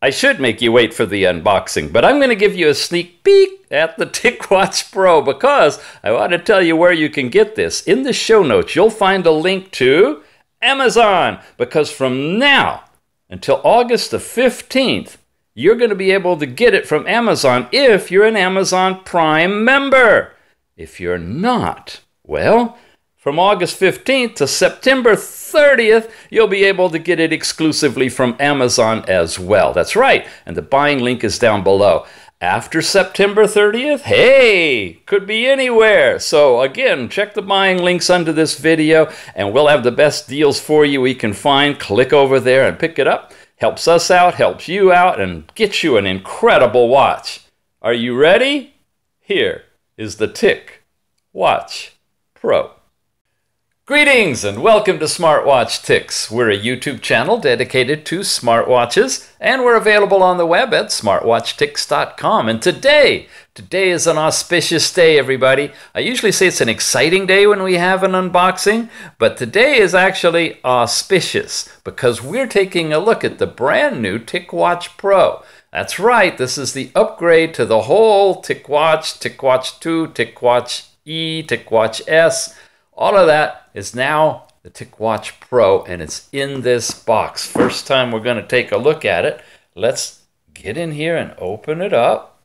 I should make you wait for the unboxing, but I'm going to give you a sneak peek at the TicWatch Pro because I want to tell you where you can get this. In the show notes, you'll find a link to Amazon because from now until August the 15th, you're going to be able to get it from Amazon if you're an Amazon Prime member. If you're not, well, from August 15th to September 30th, you'll be able to get it exclusively from Amazon as well. That's right, and the buying link is down below. After September 30th, hey, could be anywhere. So again, check the buying links under this video and we'll have the best deals for you we can find. Click over there and pick it up. Helps us out, helps you out, and gets you an incredible watch. Are you ready? Here is the Tick Watch Pro. Greetings and welcome to Smartwatch Ticks. We're a YouTube channel dedicated to smartwatches and we're available on the web at smartwatchticks.com. And today, today is an auspicious day, everybody. I usually say it's an exciting day when we have an unboxing, but today is actually auspicious because we're taking a look at the brand new TicWatch Pro. That's right, this is the upgrade to the whole TicWatch, TicWatch 2, TicWatch E, TicWatch S all of that is now the TicWatch Pro and it's in this box. First time we're going to take a look at it. Let's get in here and open it up.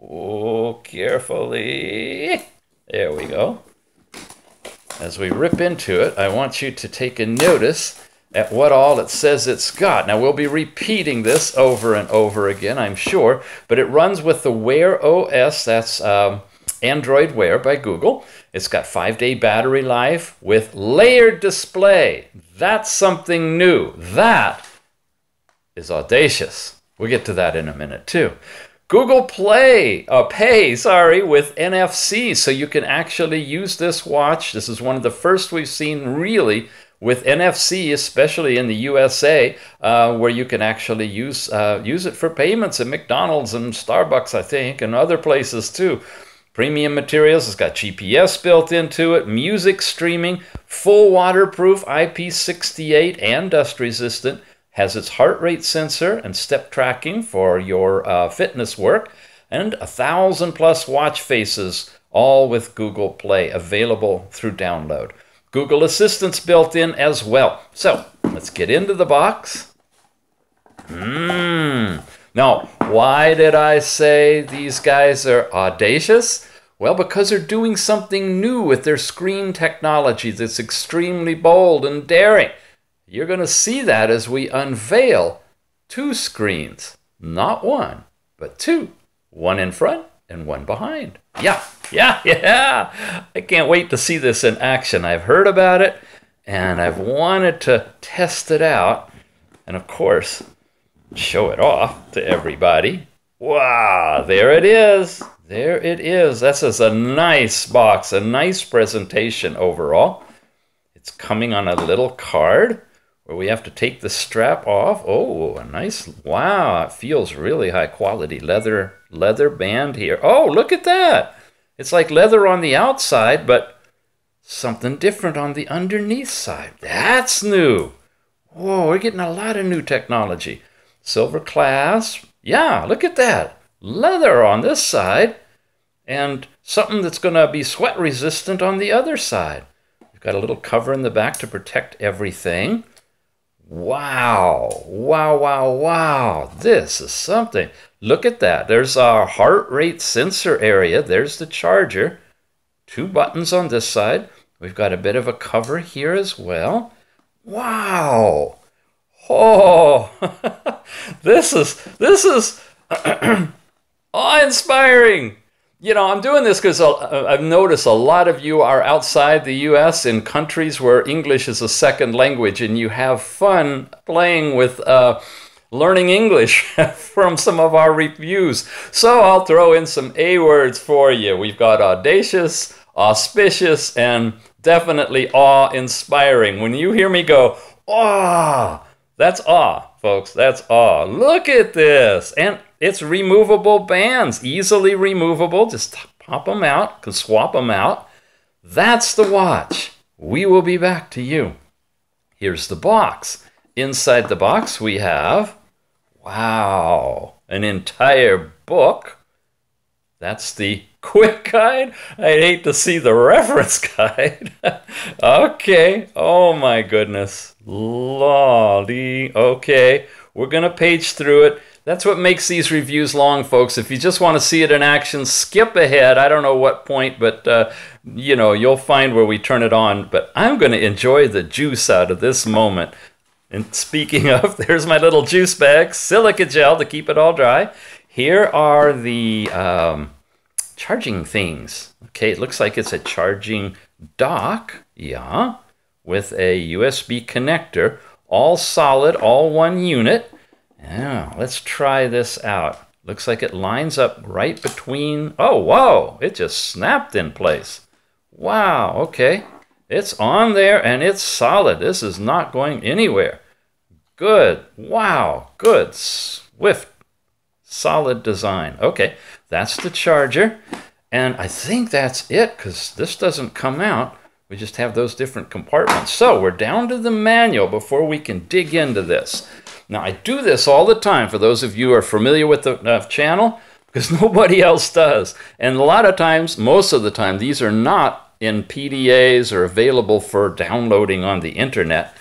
Oh, carefully. There we go. As we rip into it, I want you to take a notice at what all it says it's got. Now, we'll be repeating this over and over again, I'm sure, but it runs with the Wear OS. That's um, Android Wear by Google. It's got five day battery life with layered display. That's something new. That is audacious. We'll get to that in a minute too. Google Play, uh, Pay, sorry, with NFC, so you can actually use this watch. This is one of the first we've seen really with NFC, especially in the USA, uh, where you can actually use uh, use it for payments at McDonald's and Starbucks, I think, and other places too. Premium materials, it's got GPS built into it, music streaming, full waterproof, IP68 and dust resistant, has its heart rate sensor and step tracking for your uh, fitness work, and a thousand plus watch faces, all with Google Play, available through download. Google Assistant's built in as well. So let's get into the box. Mmm. Now, why did I say these guys are audacious? Well, because they're doing something new with their screen technology that's extremely bold and daring. You're going to see that as we unveil two screens, not one, but two, one in front and one behind. Yeah, yeah, yeah. I can't wait to see this in action. I've heard about it and I've wanted to test it out. And of course, show it off to everybody. Wow, there it is. There it is. This is a nice box, a nice presentation overall. It's coming on a little card where we have to take the strap off. Oh, a nice, wow, it feels really high quality leather, leather band here. Oh, look at that. It's like leather on the outside, but something different on the underneath side. That's new. Whoa, we're getting a lot of new technology. Silver clasp. Yeah, look at that. Leather on this side and something that's going to be sweat resistant on the other side. We've got a little cover in the back to protect everything. Wow, wow, wow, wow. This is something. Look at that. There's our heart rate sensor area. There's the charger. Two buttons on this side. We've got a bit of a cover here as well. Wow. Oh, this is this is awe-inspiring. You know, I'm doing this because I've noticed a lot of you are outside the U.S. in countries where English is a second language, and you have fun playing with uh, learning English from some of our reviews. So I'll throw in some A words for you. We've got audacious, auspicious, and definitely awe-inspiring. When you hear me go, awe that's awe, folks. That's awe. Look at this. And it's removable bands, easily removable. Just pop them out, can swap them out. That's the watch. We will be back to you. Here's the box. Inside the box, we have, Wow, an entire book. That's the quick guide. I'd hate to see the reference guide. okay. Oh my goodness. Lolly. Okay. We're going to page through it. That's what makes these reviews long, folks. If you just want to see it in action, skip ahead. I don't know what point, but uh, you know, you'll find where we turn it on. But I'm going to enjoy the juice out of this moment. And speaking of, there's my little juice bag, silica gel to keep it all dry. Here are the um, charging things. Okay, it looks like it's a charging dock, yeah, with a USB connector, all solid, all one unit. Yeah, let's try this out. Looks like it lines up right between, oh, whoa, it just snapped in place. Wow, okay. It's on there and it's solid. This is not going anywhere. Good. Wow, good. Swift, solid design. Okay, that's the charger. And I think that's it because this doesn't come out. We just have those different compartments. So we're down to the manual before we can dig into this. Now, I do this all the time for those of you who are familiar with the uh, channel because nobody else does. And a lot of times, most of the time, these are not in PDFs or available for downloading on the internet.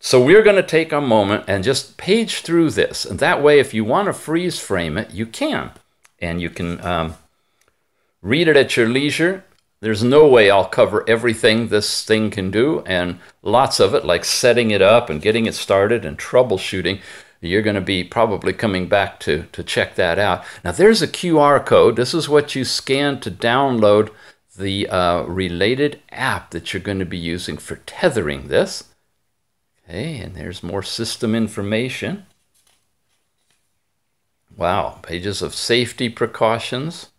So we're going to take a moment and just page through this. And that way, if you want to freeze frame it, you can. And you can um, read it at your leisure there's no way I'll cover everything this thing can do, and lots of it, like setting it up and getting it started and troubleshooting. You're going to be probably coming back to, to check that out. Now, there's a QR code. This is what you scan to download the uh, related app that you're going to be using for tethering this. Okay, and there's more system information. Wow, pages of safety precautions.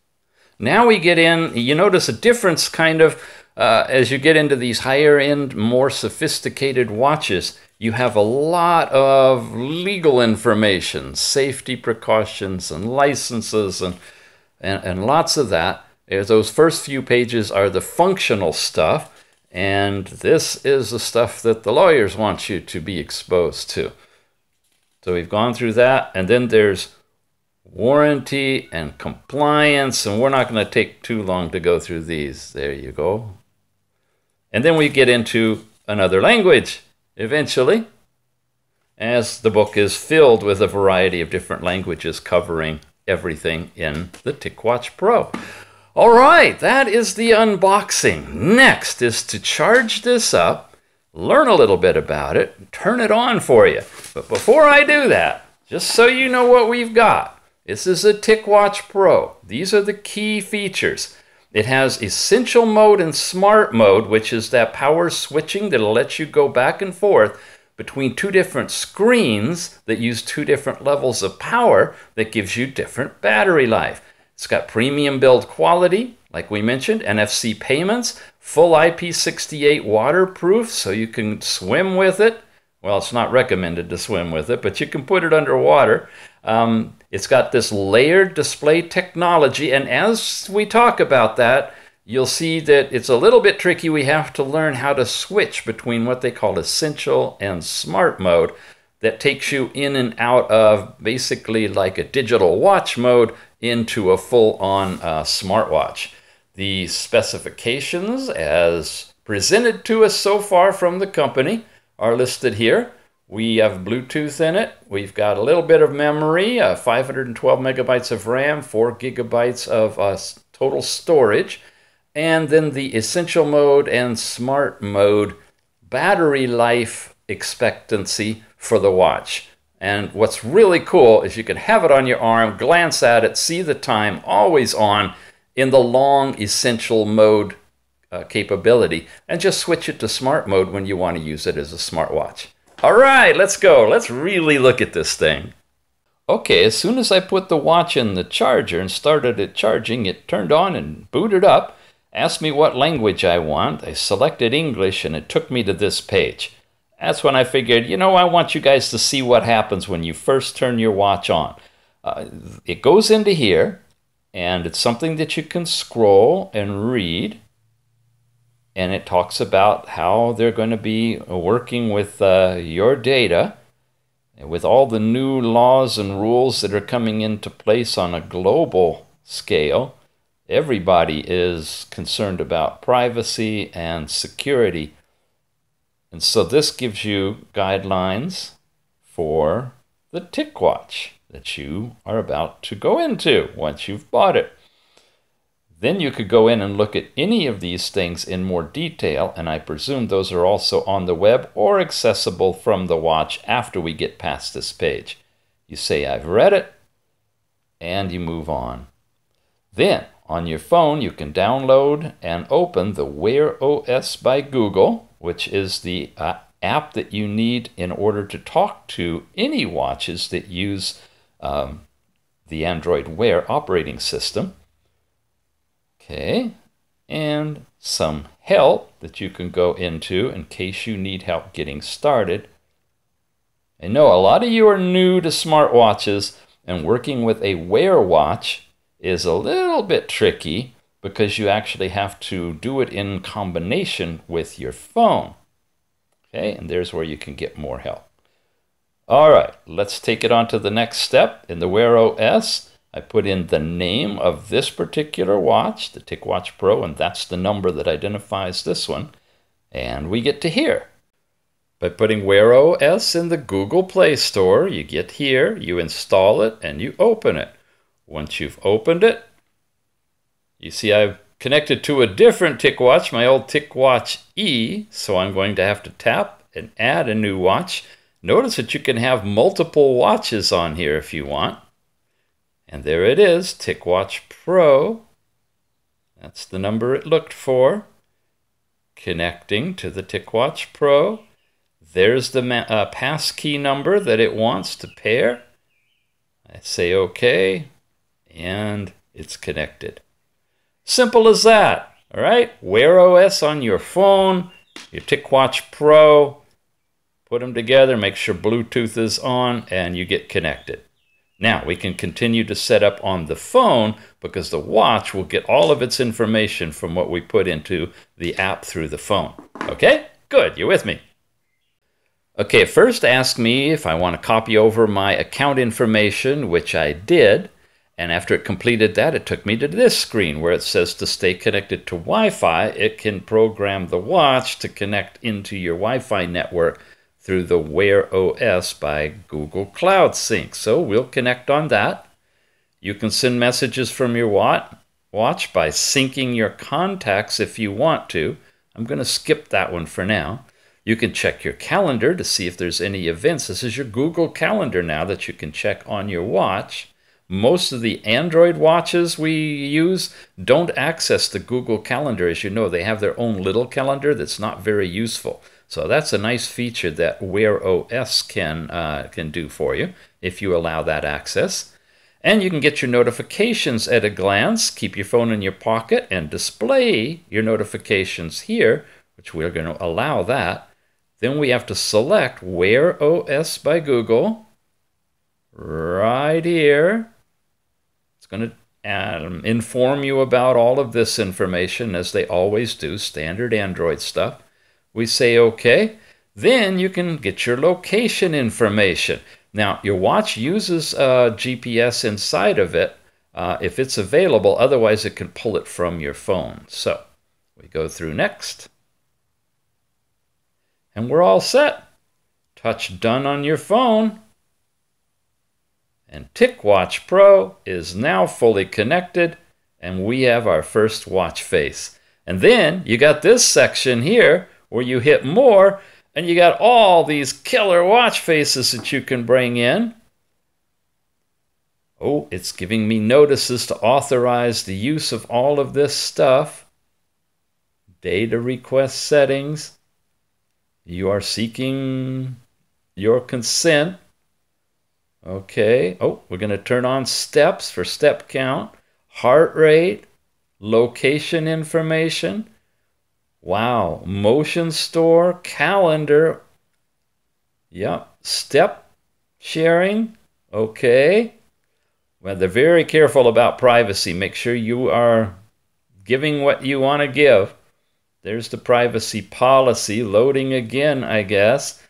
Now we get in, you notice a difference kind of uh, as you get into these higher end, more sophisticated watches. You have a lot of legal information, safety precautions, and licenses, and, and, and lots of that. Those first few pages are the functional stuff, and this is the stuff that the lawyers want you to be exposed to. So we've gone through that, and then there's warranty and compliance, and we're not going to take too long to go through these. There you go. And then we get into another language eventually, as the book is filled with a variety of different languages covering everything in the TicWatch Pro. All right, that is the unboxing. Next is to charge this up, learn a little bit about it, turn it on for you. But before I do that, just so you know what we've got, this is a TicWatch Pro. These are the key features. It has essential mode and smart mode, which is that power switching that'll let you go back and forth between two different screens that use two different levels of power that gives you different battery life. It's got premium build quality, like we mentioned, NFC payments, full IP68 waterproof so you can swim with it. Well, it's not recommended to swim with it, but you can put it underwater. Um, it's got this layered display technology, and as we talk about that, you'll see that it's a little bit tricky. We have to learn how to switch between what they call essential and smart mode that takes you in and out of basically like a digital watch mode into a full on uh, smartwatch. The specifications, as presented to us so far from the company, are listed here. We have Bluetooth in it. We've got a little bit of memory, uh, 512 megabytes of RAM, 4 gigabytes of uh, total storage, and then the essential mode and smart mode battery life expectancy for the watch. And what's really cool is you can have it on your arm, glance at it, see the time, always on in the long essential mode uh, capability, and just switch it to smart mode when you want to use it as a smartwatch. All right, let's go. Let's really look at this thing. Okay, as soon as I put the watch in the charger and started it charging, it turned on and booted up, asked me what language I want. I selected English and it took me to this page. That's when I figured, you know, I want you guys to see what happens when you first turn your watch on. Uh, it goes into here, and it's something that you can scroll and read and it talks about how they're going to be working with uh, your data. with all the new laws and rules that are coming into place on a global scale, everybody is concerned about privacy and security. And so this gives you guidelines for the TicWatch that you are about to go into once you've bought it. Then you could go in and look at any of these things in more detail, and I presume those are also on the web or accessible from the watch after we get past this page. You say, I've read it, and you move on. Then, on your phone, you can download and open the Wear OS by Google, which is the uh, app that you need in order to talk to any watches that use um, the Android Wear operating system. Okay, and some help that you can go into in case you need help getting started. I know a lot of you are new to smartwatches, and working with a Wear watch is a little bit tricky because you actually have to do it in combination with your phone. Okay, and there's where you can get more help. All right, let's take it on to the next step in the Wear OS. I put in the name of this particular watch, the TicWatch Pro, and that's the number that identifies this one. And we get to here. By putting Wear OS in the Google Play Store, you get here, you install it, and you open it. Once you've opened it, you see I've connected to a different TicWatch, my old TicWatch E, so I'm going to have to tap and add a new watch. Notice that you can have multiple watches on here if you want. And there it is, TicWatch Pro. That's the number it looked for. Connecting to the TicWatch Pro. There's the uh, passkey number that it wants to pair. I say OK, and it's connected. Simple as that. All right, Wear OS on your phone, your TicWatch Pro, put them together, make sure Bluetooth is on, and you get connected. Now we can continue to set up on the phone because the watch will get all of its information from what we put into the app through the phone. Okay, good, you're with me. Okay, first ask me if I want to copy over my account information, which I did. And after it completed that, it took me to this screen where it says to stay connected to Wi Fi, it can program the watch to connect into your Wi Fi network through the Wear OS by Google Cloud Sync. So we'll connect on that. You can send messages from your watch by syncing your contacts if you want to. I'm going to skip that one for now. You can check your calendar to see if there's any events. This is your Google Calendar now that you can check on your watch. Most of the Android watches we use don't access the Google Calendar. As you know, they have their own little calendar that's not very useful. So that's a nice feature that Wear OS can, uh, can do for you if you allow that access. And you can get your notifications at a glance, keep your phone in your pocket, and display your notifications here, which we're going to allow that. Then we have to select Wear OS by Google right here. It's going to um, inform you about all of this information as they always do, standard Android stuff. We say OK. Then you can get your location information. Now, your watch uses uh, GPS inside of it uh, if it's available. Otherwise, it can pull it from your phone. So we go through next. And we're all set. Touch done on your phone. And TicWatch Pro is now fully connected, and we have our first watch face. And then you got this section here where you hit more and you got all these killer watch faces that you can bring in. Oh, it's giving me notices to authorize the use of all of this stuff. Data request settings. You are seeking your consent. Okay. Oh, we're going to turn on steps for step count, heart rate, location information. Wow. Motion store, calendar. Yep. Step sharing. Okay. Well, they're very careful about privacy. Make sure you are giving what you want to give. There's the privacy policy loading again, I guess.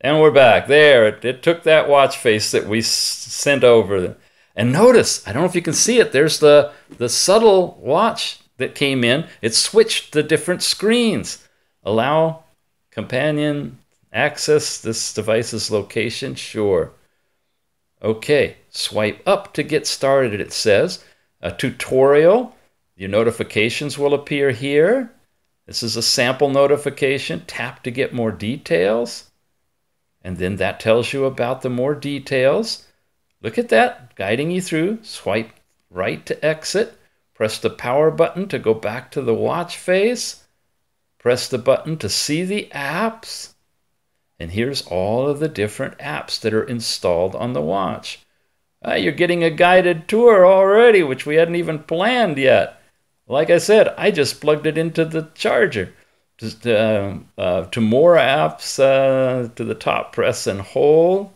And we're back. There, it, it took that watch face that we sent over. And notice, I don't know if you can see it, there's the, the subtle watch that came in. It switched the different screens. Allow companion access this device's location? Sure. Okay, swipe up to get started, it says. A tutorial. Your notifications will appear here. This is a sample notification. Tap to get more details. And then that tells you about the more details. Look at that, guiding you through. Swipe right to exit. Press the power button to go back to the watch face. Press the button to see the apps. And here's all of the different apps that are installed on the watch. Uh, you're getting a guided tour already, which we hadn't even planned yet. Like I said, I just plugged it into the charger. Just uh, uh, to more apps, uh, to the top, press and hold.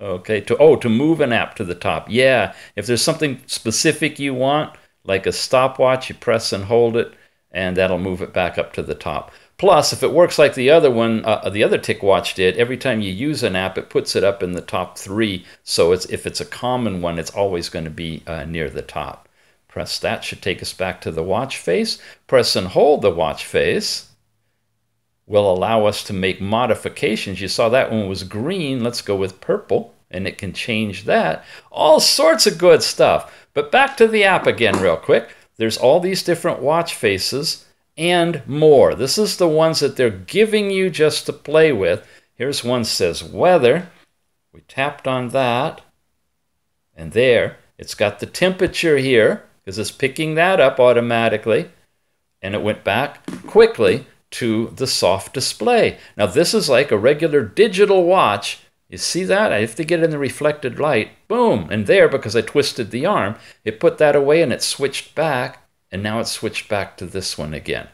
Okay, to oh, to move an app to the top. Yeah, if there's something specific you want, like a stopwatch, you press and hold it, and that'll move it back up to the top. Plus, if it works like the other one, uh, the other TicWatch did, every time you use an app, it puts it up in the top three. So it's, if it's a common one, it's always going to be uh, near the top. Press that should take us back to the watch face. Press and hold the watch face will allow us to make modifications. You saw that one was green. Let's go with purple, and it can change that. All sorts of good stuff. But back to the app again, real quick. There's all these different watch faces and more. This is the ones that they're giving you just to play with. Here's one says weather. We tapped on that. And there, it's got the temperature here because it's picking that up automatically. And it went back quickly to the soft display. Now, this is like a regular digital watch. You see that? I have to get in the reflected light. Boom! And there, because I twisted the arm, it put that away and it switched back and now it's switched back to this one again.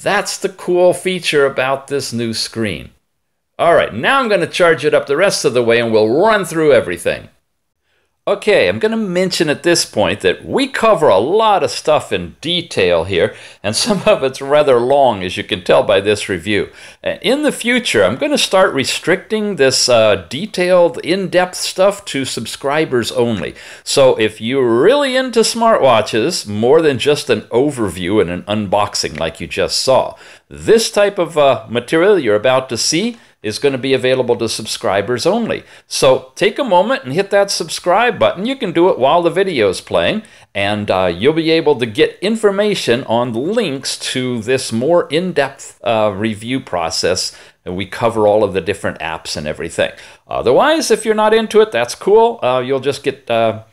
That's the cool feature about this new screen. All right, now I'm going to charge it up the rest of the way and we'll run through everything. Okay, I'm going to mention at this point that we cover a lot of stuff in detail here, and some of it's rather long, as you can tell by this review. In the future, I'm going to start restricting this uh, detailed, in depth stuff to subscribers only. So if you're really into smartwatches, more than just an overview and an unboxing like you just saw, this type of uh, material you're about to see is going to be available to subscribers only. So take a moment and hit that subscribe button. You can do it while the video is playing, and uh, you'll be able to get information on links to this more in depth uh, review process. And we cover all of the different apps and everything. Otherwise, if you're not into it, that's cool. Uh, you'll just get uh,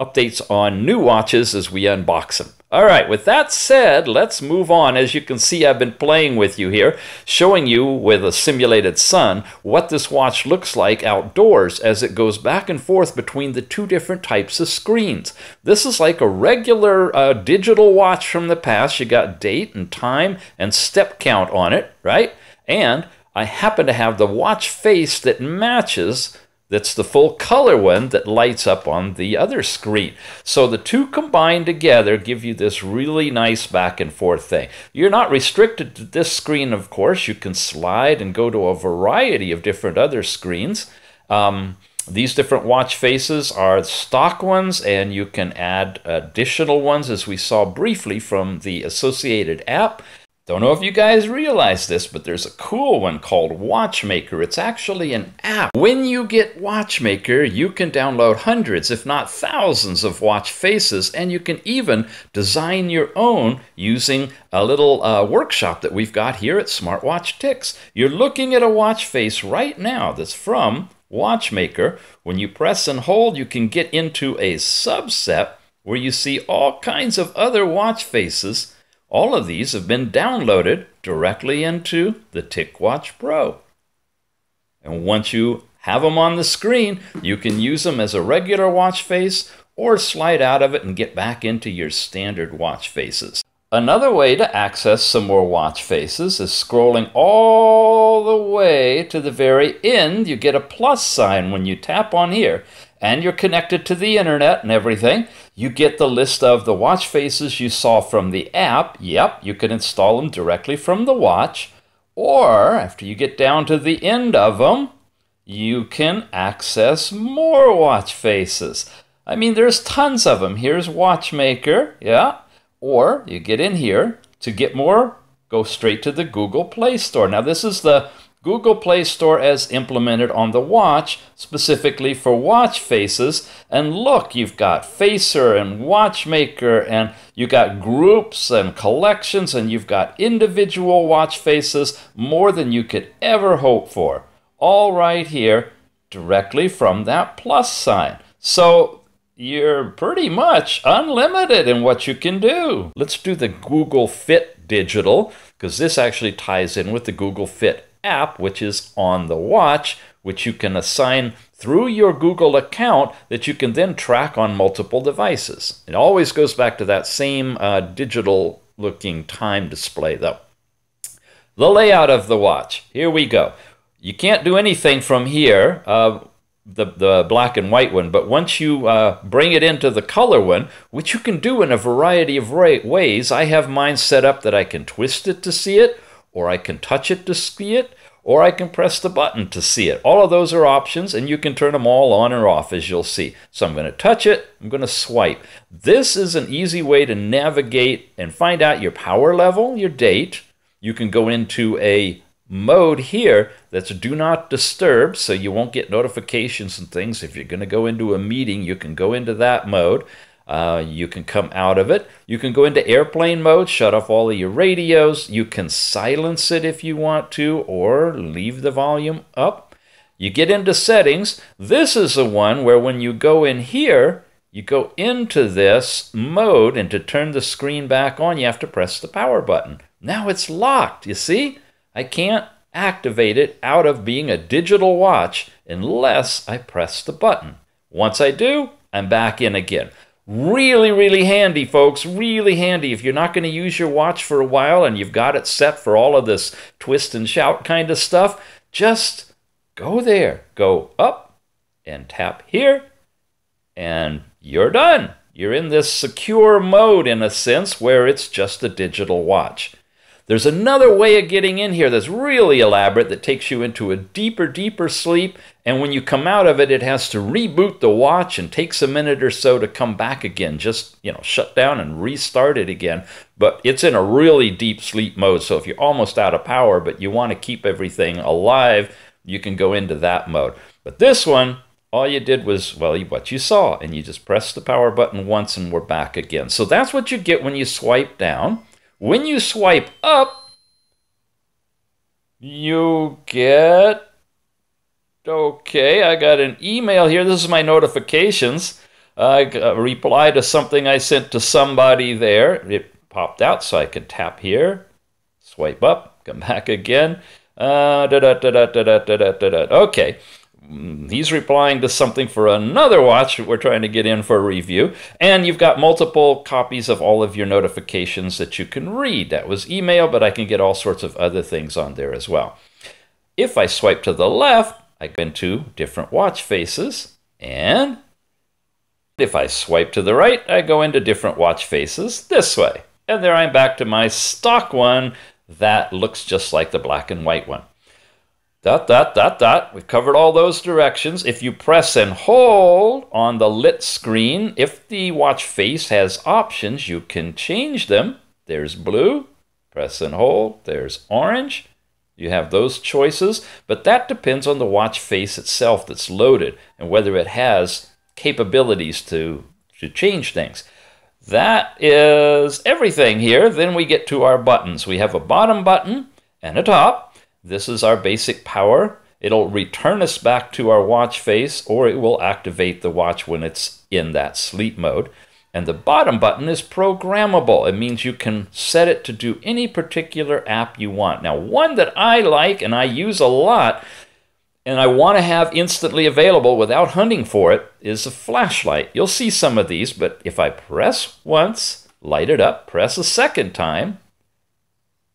updates on new watches as we unbox them. All right, with that said, let's move on. As you can see, I've been playing with you here, showing you with a simulated sun what this watch looks like outdoors as it goes back and forth between the two different types of screens. This is like a regular uh, digital watch from the past. You got date and time and step count on it, right? And I happen to have the watch face that matches that's the full color one that lights up on the other screen. So the two combined together give you this really nice back and forth thing. You're not restricted to this screen, of course. You can slide and go to a variety of different other screens. Um, these different watch faces are stock ones, and you can add additional ones, as we saw briefly from the associated app. Don't know if you guys realize this, but there's a cool one called Watchmaker. It's actually an app. When you get Watchmaker, you can download hundreds, if not thousands, of watch faces, and you can even design your own using a little uh, workshop that we've got here at Smartwatch Ticks. You're looking at a watch face right now that's from Watchmaker. When you press and hold, you can get into a subset where you see all kinds of other watch faces all of these have been downloaded directly into the TicWatch Pro. And once you have them on the screen, you can use them as a regular watch face or slide out of it and get back into your standard watch faces. Another way to access some more watch faces is scrolling all the way to the very end. You get a plus sign when you tap on here and you're connected to the internet and everything, you get the list of the watch faces you saw from the app. Yep, you can install them directly from the watch. Or after you get down to the end of them, you can access more watch faces. I mean, there's tons of them. Here's Watchmaker, yeah. Or you get in here to get more, go straight to the Google Play Store. Now, this is the Google Play Store as implemented on the watch, specifically for watch faces. And look, you've got Facer and Watchmaker, and you got groups and collections, and you've got individual watch faces, more than you could ever hope for. All right here, directly from that plus sign. So you're pretty much unlimited in what you can do. Let's do the Google Fit Digital, because this actually ties in with the Google Fit app, which is on the watch, which you can assign through your Google account that you can then track on multiple devices. It always goes back to that same uh, digital looking time display, though. The layout of the watch. Here we go. You can't do anything from here, uh, the, the black and white one, but once you uh, bring it into the color one, which you can do in a variety of ways, I have mine set up that I can twist it to see it, or I can touch it to see it, or I can press the button to see it. All of those are options, and you can turn them all on or off as you'll see. So I'm going to touch it, I'm going to swipe. This is an easy way to navigate and find out your power level, your date. You can go into a mode here that's do not disturb, so you won't get notifications and things. If you're going to go into a meeting, you can go into that mode. Uh, you can come out of it. You can go into airplane mode, shut off all of your radios. You can silence it if you want to, or leave the volume up. You get into settings. This is the one where when you go in here, you go into this mode, and to turn the screen back on, you have to press the power button. Now it's locked, you see? I can't activate it out of being a digital watch unless I press the button. Once I do, I'm back in again. Really, really handy, folks. Really handy. If you're not going to use your watch for a while and you've got it set for all of this twist and shout kind of stuff, just go there. Go up and tap here, and you're done. You're in this secure mode in a sense where it's just a digital watch. There's another way of getting in here that's really elaborate that takes you into a deeper, deeper sleep. And when you come out of it, it has to reboot the watch and takes a minute or so to come back again. Just, you know, shut down and restart it again. But it's in a really deep sleep mode. So if you're almost out of power, but you want to keep everything alive, you can go into that mode. But this one, all you did was, well, what you saw, and you just press the power button once and we're back again. So that's what you get when you swipe down. When you swipe up, you get. Okay, I got an email here. This is my notifications. I reply to something I sent to somebody there. It popped out, so I could tap here, swipe up, come back again. Uh. Okay, Mm, he's replying to something for another watch we're trying to get in for a review. And you've got multiple copies of all of your notifications that you can read. That was email, but I can get all sorts of other things on there as well. If I swipe to the left, I go into different watch faces. And if I swipe to the right, I go into different watch faces this way. And there I'm back to my stock one that looks just like the black and white one dot, dot, dot, dot. We've covered all those directions. If you press and hold on the lit screen, if the watch face has options, you can change them. There's blue, press and hold. There's orange. You have those choices, but that depends on the watch face itself that's loaded and whether it has capabilities to, to change things. That is everything here. Then we get to our buttons. We have a bottom button and a top. This is our basic power. It'll return us back to our watch face or it will activate the watch when it's in that sleep mode. And the bottom button is programmable. It means you can set it to do any particular app you want. Now, one that I like and I use a lot and I want to have instantly available without hunting for it is a flashlight. You'll see some of these, but if I press once, light it up, press a second time,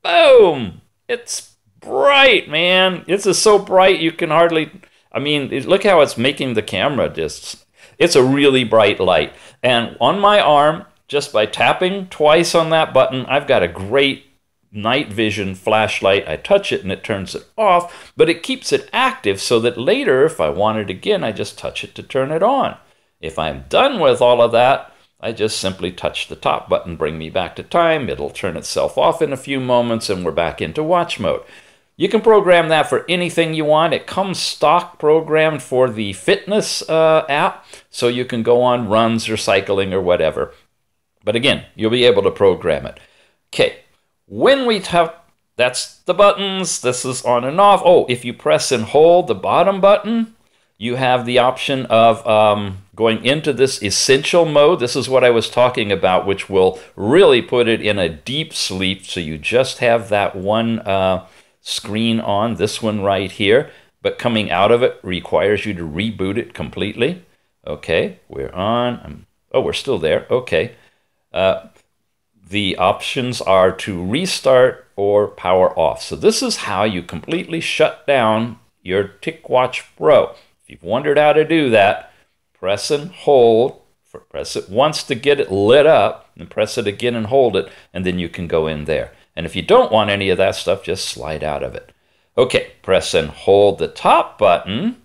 boom, it's bright, man. This is so bright you can hardly. I mean, look how it's making the camera just. It's a really bright light. And on my arm, just by tapping twice on that button, I've got a great night vision flashlight. I touch it and it turns it off, but it keeps it active so that later, if I want it again, I just touch it to turn it on. If I'm done with all of that, I just simply touch the top button, bring me back to time. It'll turn itself off in a few moments and we're back into watch mode. You can program that for anything you want. It comes stock programmed for the fitness uh, app, so you can go on runs or cycling or whatever. But again, you'll be able to program it. Okay, when we have that's the buttons. This is on and off. Oh, if you press and hold the bottom button, you have the option of um, going into this essential mode. This is what I was talking about, which will really put it in a deep sleep. So you just have that one uh, screen on, this one right here. But coming out of it requires you to reboot it completely. Okay, we're on. I'm, oh, we're still there. Okay. Uh, the options are to restart or power off. So this is how you completely shut down your TicWatch Pro. If you've wondered how to do that, press and hold. Press it once to get it lit up, and press it again and hold it, and then you can go in there. And if you don't want any of that stuff, just slide out of it. Okay, press and hold the top button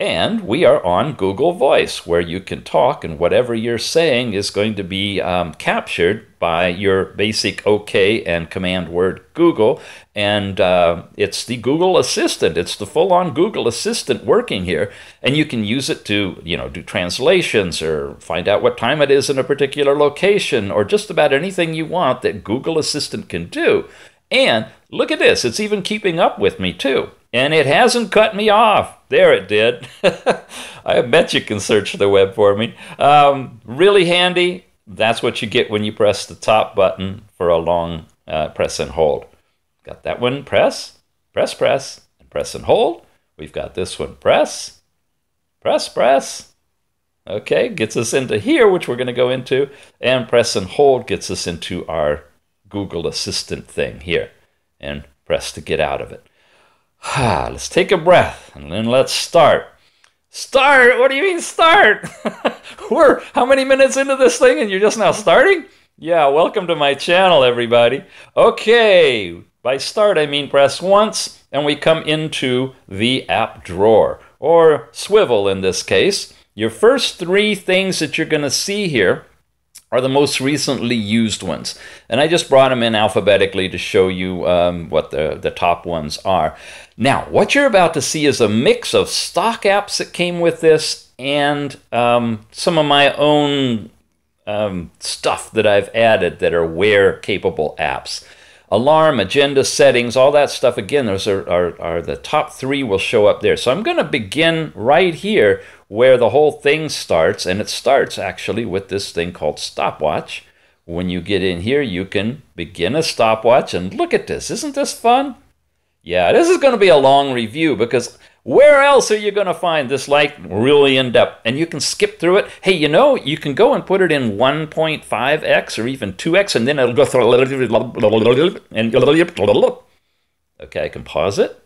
and we are on Google Voice, where you can talk, and whatever you're saying is going to be um, captured by your basic OK and command word Google. And uh, it's the Google Assistant. It's the full-on Google Assistant working here, and you can use it to, you know, do translations or find out what time it is in a particular location, or just about anything you want that Google Assistant can do. And look at this; it's even keeping up with me too. And it hasn't cut me off. There it did. I bet you can search the web for me. Um, really handy. That's what you get when you press the top button for a long uh, press and hold. Got that one, press, press, press, and press and hold. We've got this one, press, press, press. Okay, gets us into here, which we're going to go into, and press and hold gets us into our Google Assistant thing here, and press to get out of it. Let's take a breath and then let's start. Start? What do you mean start? We're how many minutes into this thing and you're just now starting? Yeah, welcome to my channel, everybody. Okay, by start I mean press once and we come into the app drawer, or swivel in this case. Your first three things that you're going to see here are the most recently used ones. And I just brought them in alphabetically to show you um, what the, the top ones are. Now, what you're about to see is a mix of stock apps that came with this and um, some of my own um, stuff that I've added that are wear capable apps. Alarm, agenda settings, all that stuff. Again, those are, are, are the top three will show up there. So I'm going to begin right here where the whole thing starts, and it starts actually with this thing called stopwatch. When you get in here, you can begin a stopwatch, and look at this. Isn't this fun? Yeah, this is going to be a long review because where else are you going to find this like really in depth? And you can skip through it. Hey, you know, you can go and put it in 1.5x or even 2x, and then it'll go through a little bit. and okay, I can pause it.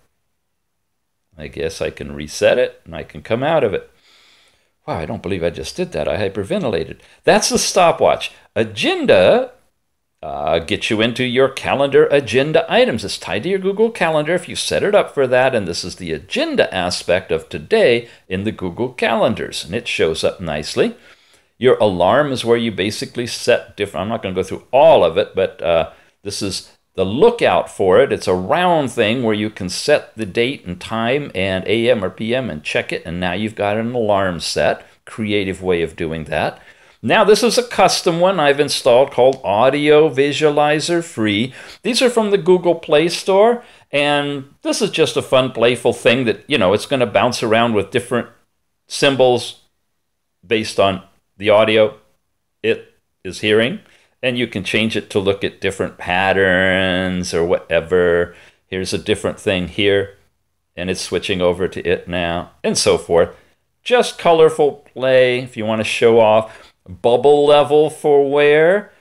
I guess I can reset it and I can come out of it. Wow, I don't believe I just did that. I hyperventilated. That's the stopwatch. Agenda uh, gets you into your calendar agenda items. It's tied to your Google Calendar if you set it up for that. And this is the agenda aspect of today in the Google Calendars. And it shows up nicely. Your alarm is where you basically set different. I'm not going to go through all of it, but uh, this is the lookout for it. It's a round thing where you can set the date and time and AM or PM and check it, and now you've got an alarm set. Creative way of doing that. Now, this is a custom one I've installed called Audio Visualizer Free. These are from the Google Play Store, and this is just a fun, playful thing that, you know, it's going to bounce around with different symbols based on the audio it is hearing and you can change it to look at different patterns or whatever. Here's a different thing here, and it's switching over to it now, and so forth. Just colorful play if you want to show off. Bubble level for wear.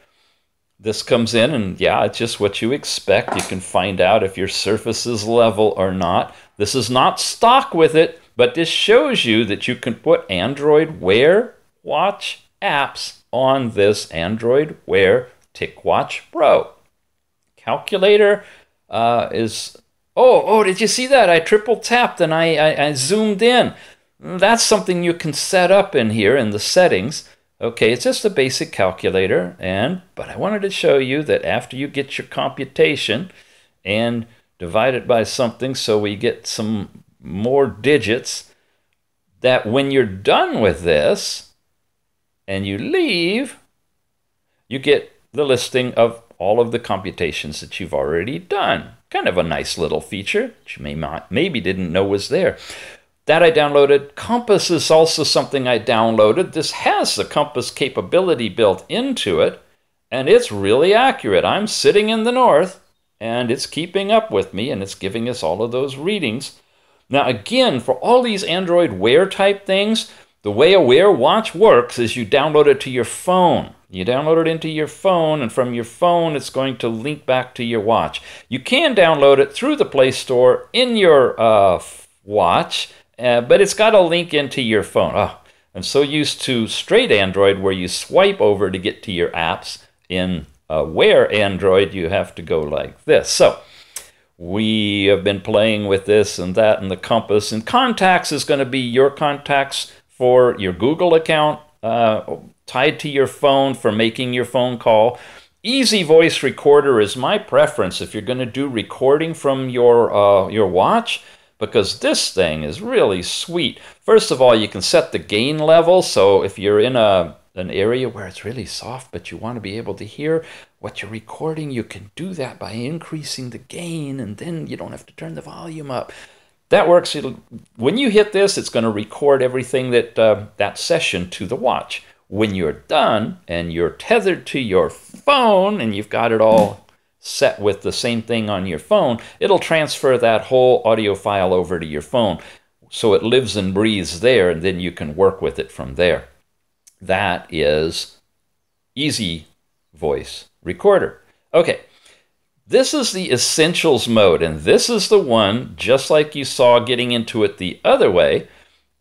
This comes in, and yeah, it's just what you expect. You can find out if your surface is level or not. This is not stock with it, but this shows you that you can put Android Wear Watch apps on this Android Wear TicWatch Pro. calculator uh, is. Oh, oh, did you see that? I triple tapped and I, I, I zoomed in. That's something you can set up in here in the settings. Okay, it's just a basic calculator, and but I wanted to show you that after you get your computation and divide it by something so we get some more digits, that when you're done with this and you leave, you get the listing of all of the computations that you've already done. Kind of a nice little feature that you may not, maybe didn't know was there. That I downloaded. Compass is also something I downloaded. This has the compass capability built into it, and it's really accurate. I'm sitting in the north, and it's keeping up with me, and it's giving us all of those readings. Now, again, for all these Android Wear type things, the way a Wear watch works is you download it to your phone. You download it into your phone, and from your phone, it's going to link back to your watch. You can download it through the Play Store in your uh, watch, uh, but it's got a link into your phone. Oh, I'm so used to straight Android where you swipe over to get to your apps. In uh, Wear Android, you have to go like this. So we have been playing with this and that and the compass. And contacts is going to be your contacts for your Google account uh, tied to your phone for making your phone call. Easy voice recorder is my preference if you're going to do recording from your uh, your watch because this thing is really sweet. First of all, you can set the gain level. So if you're in a an area where it's really soft, but you want to be able to hear what you're recording, you can do that by increasing the gain, and then you don't have to turn the volume up. That works. It'll, when you hit this, it's going to record everything that uh, that session to the watch. When you're done and you're tethered to your phone and you've got it all set with the same thing on your phone, it'll transfer that whole audio file over to your phone. So it lives and breathes there, and then you can work with it from there. That is Easy Voice Recorder. Okay, this is the Essentials mode, and this is the one, just like you saw getting into it the other way,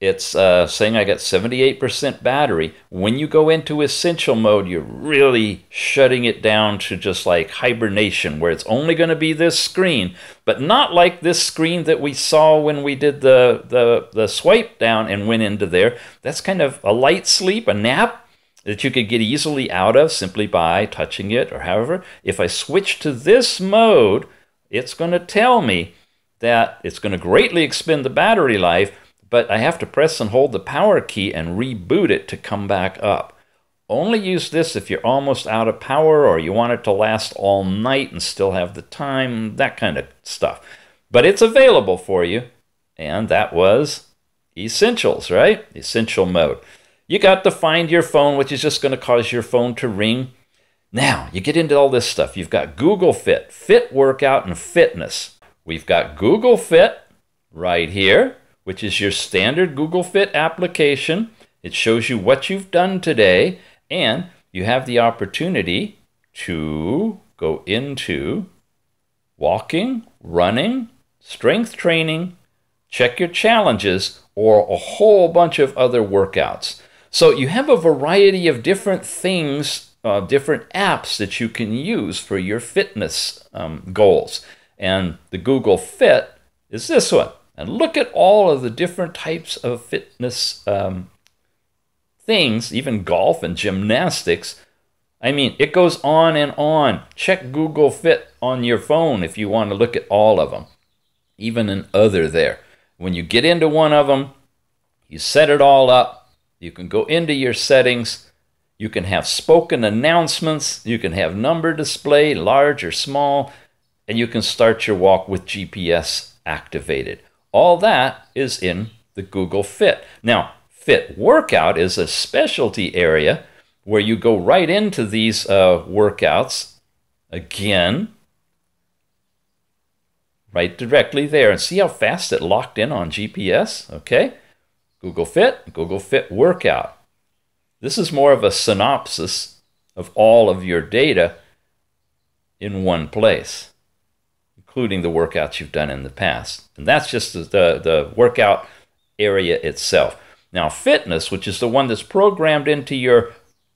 it's uh, saying I got 78% battery. When you go into essential mode, you're really shutting it down to just like hibernation, where it's only going to be this screen, but not like this screen that we saw when we did the, the, the swipe down and went into there. That's kind of a light sleep, a nap that you could get easily out of simply by touching it or however. If I switch to this mode, it's going to tell me that it's going to greatly expend the battery life but I have to press and hold the power key and reboot it to come back up. Only use this if you're almost out of power or you want it to last all night and still have the time, that kind of stuff. But it's available for you, and that was Essentials, right? Essential mode. You got to find your phone, which is just going to cause your phone to ring. Now, you get into all this stuff. You've got Google Fit, Fit Workout, and Fitness. We've got Google Fit right here which is your standard Google Fit application. It shows you what you've done today, and you have the opportunity to go into walking, running, strength training, check your challenges, or a whole bunch of other workouts. So you have a variety of different things, uh, different apps that you can use for your fitness um, goals. And the Google Fit is this one. And look at all of the different types of fitness um, things, even golf and gymnastics. I mean, it goes on and on. Check Google Fit on your phone if you want to look at all of them, even an other there. When you get into one of them, you set it all up. You can go into your settings. You can have spoken announcements. You can have number display, large or small, and you can start your walk with GPS activated. All that is in the Google Fit. Now, Fit Workout is a specialty area where you go right into these uh, workouts again, right directly there. And see how fast it locked in on GPS? Okay. Google Fit, Google Fit Workout. This is more of a synopsis of all of your data in one place including the workouts you've done in the past. And that's just the, the, workout area itself. Now, fitness, which is the one that's programmed into your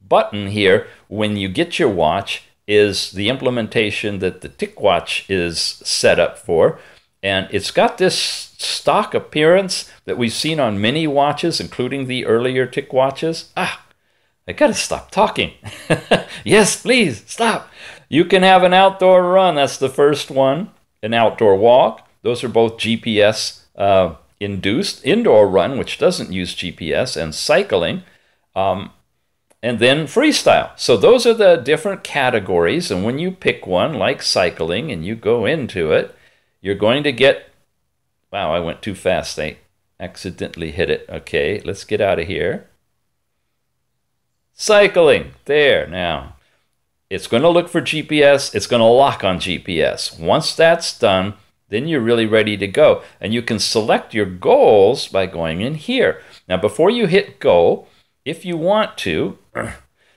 button here when you get your watch, is the implementation that the TicWatch is set up for. And it's got this stock appearance that we've seen on many watches, including the earlier TicWatches. Ah, I gotta stop talking. yes, please, stop. You can have an outdoor run. That's the first one. An outdoor walk. Those are both GPS uh, induced. Indoor run, which doesn't use GPS, and cycling. Um, and then freestyle. So those are the different categories. And when you pick one, like cycling, and you go into it, you're going to get. Wow, I went too fast. I accidentally hit it. Okay, let's get out of here. Cycling. There, now. It's going to look for GPS. It's going to lock on GPS. Once that's done, then you're really ready to go. And you can select your goals by going in here. Now, before you hit go, if you want to,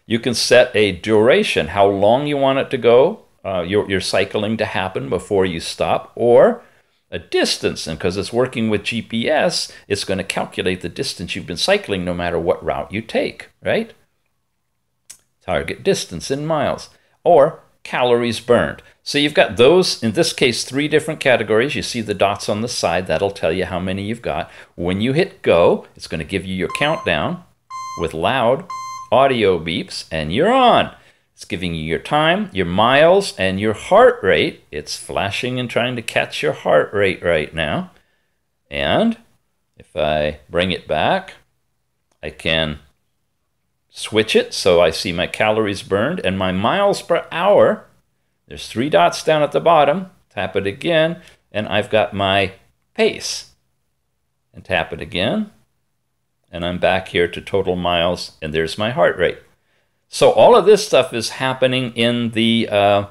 you can set a duration, how long you want it to go, uh, your, your cycling to happen before you stop, or a distance. And because it's working with GPS, it's going to calculate the distance you've been cycling no matter what route you take, right? Target distance in miles. Or calories burned. So you've got those, in this case, three different categories. You see the dots on the side. That'll tell you how many you've got. When you hit go, it's going to give you your countdown with loud audio beeps, and you're on. It's giving you your time, your miles, and your heart rate. It's flashing and trying to catch your heart rate right now. And if I bring it back, I can switch it so I see my calories burned and my miles per hour. There's three dots down at the bottom. Tap it again, and I've got my pace. And tap it again, and I'm back here to total miles, and there's my heart rate. So all of this stuff is happening in the uh,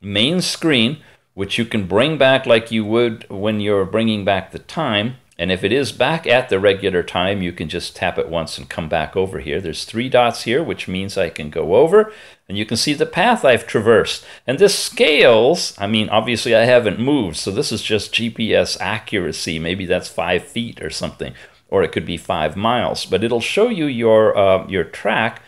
main screen, which you can bring back like you would when you're bringing back the time. And if it is back at the regular time, you can just tap it once and come back over here. There's three dots here, which means I can go over, and you can see the path I've traversed. And this scales, I mean, obviously I haven't moved, so this is just GPS accuracy. Maybe that's five feet or something or it could be five miles. But it'll show you your, uh, your track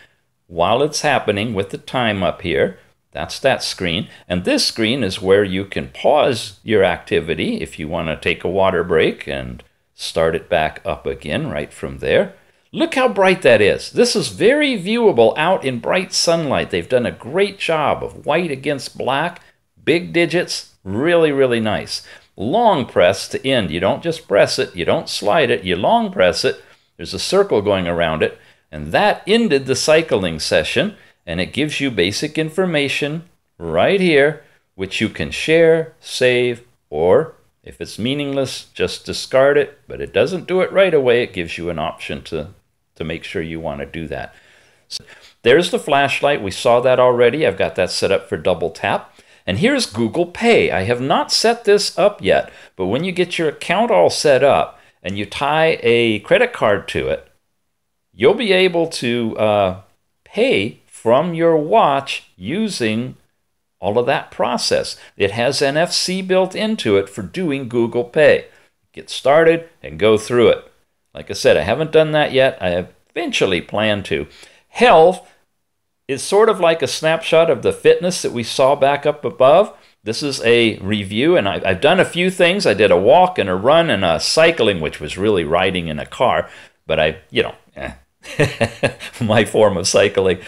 while it's happening with the time up here. That's that screen. And this screen is where you can pause your activity if you want to take a water break and start it back up again right from there. Look how bright that is. This is very viewable out in bright sunlight. They've done a great job of white against black, big digits, really, really nice long press to end. You don't just press it, you don't slide it, you long press it. There's a circle going around it, and that ended the cycling session, and it gives you basic information right here, which you can share, save, or if it's meaningless, just discard it, but it doesn't do it right away. It gives you an option to, to make sure you want to do that. So there's the flashlight. We saw that already. I've got that set up for double tap. And here's Google Pay. I have not set this up yet, but when you get your account all set up and you tie a credit card to it, you'll be able to uh, pay from your watch using all of that process. It has NFC built into it for doing Google Pay. Get started and go through it. Like I said, I haven't done that yet. I eventually plan to. Health is sort of like a snapshot of the fitness that we saw back up above. This is a review, and I've done a few things. I did a walk and a run and a cycling, which was really riding in a car, but I, you know, eh, my form of cycling.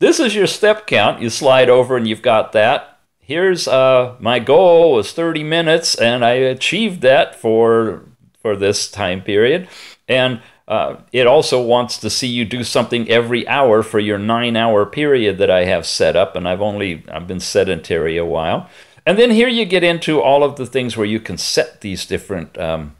This is your step count. You slide over and you've got that. Here's uh, my goal was 30 minutes, and I achieved that for for this time period. And uh, it also wants to see you do something every hour for your nine hour period that I have set up, and I've only I've been sedentary a while. And then here you get into all of the things where you can set these different um,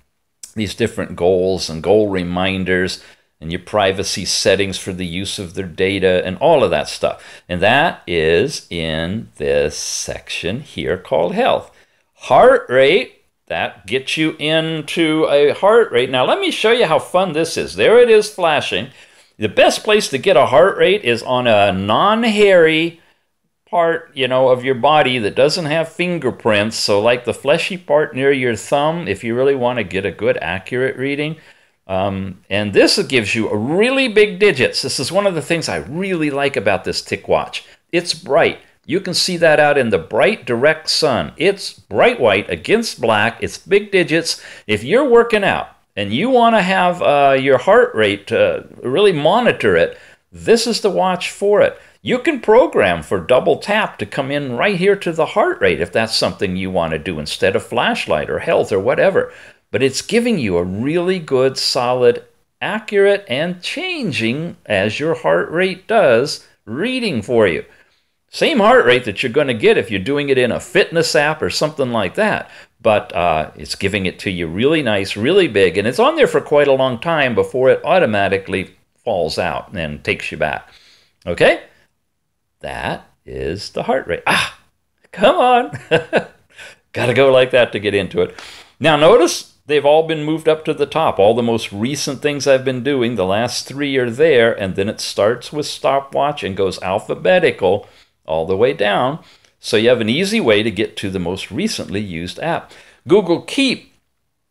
these different goals and goal reminders and your privacy settings for the use of their data and all of that stuff. And that is in this section here called health. Heart rate that gets you into a heart rate. Now, let me show you how fun this is. There it is flashing. The best place to get a heart rate is on a non-hairy part, you know, of your body that doesn't have fingerprints. So like the fleshy part near your thumb, if you really want to get a good accurate reading. Um, and this gives you a really big digits. This is one of the things I really like about this TicWatch. It's bright. You can see that out in the bright direct sun. It's bright white against black. It's big digits. If you're working out and you want to have uh, your heart rate really monitor it, this is the watch for it. You can program for double tap to come in right here to the heart rate if that's something you want to do instead of flashlight or health or whatever. But it's giving you a really good, solid, accurate, and changing as your heart rate does reading for you. Same heart rate that you're going to get if you're doing it in a fitness app or something like that. But uh, it's giving it to you really nice, really big, and it's on there for quite a long time before it automatically falls out and takes you back. Okay? That is the heart rate. Ah, come on. Got to go like that to get into it. Now, notice they've all been moved up to the top. All the most recent things I've been doing, the last three are there, and then it starts with stopwatch and goes alphabetical all the way down. So you have an easy way to get to the most recently used app. Google Keep